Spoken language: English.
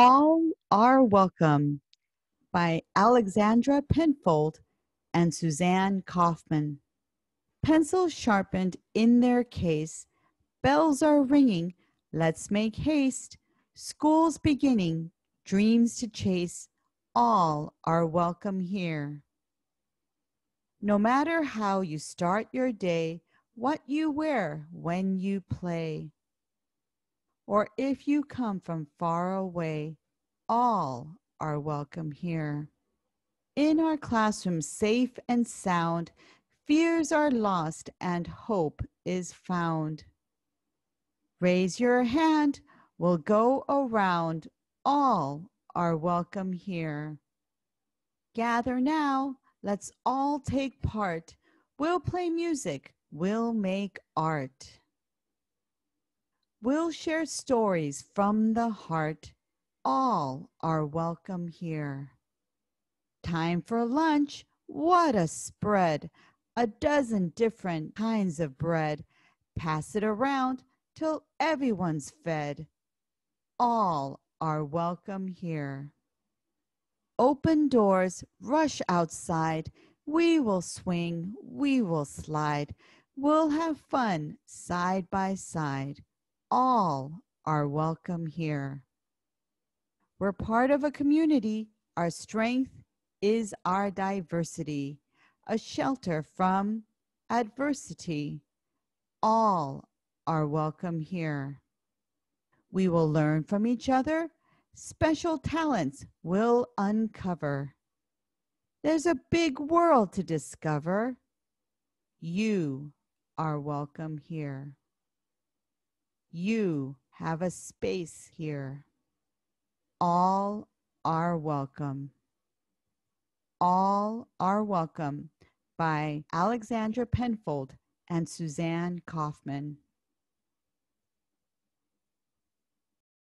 All Are Welcome by Alexandra Penfold and Suzanne Kaufman. Pencils sharpened in their case, bells are ringing, let's make haste. School's beginning, dreams to chase, all are welcome here. No matter how you start your day, what you wear when you play, or if you come from far away, all are welcome here. In our classroom, safe and sound, fears are lost and hope is found. Raise your hand, we'll go around, all are welcome here. Gather now, let's all take part. We'll play music, we'll make art. We'll share stories from the heart. All are welcome here. Time for lunch. What a spread! A dozen different kinds of bread. Pass it around till everyone's fed. All are welcome here. Open doors, rush outside. We will swing, we will slide. We'll have fun side by side all are welcome here. We're part of a community. Our strength is our diversity, a shelter from adversity. All are welcome here. We will learn from each other. Special talents will uncover. There's a big world to discover. You are welcome here. You have a space here. All are welcome. All are welcome by Alexandra Penfold and Suzanne Kaufman.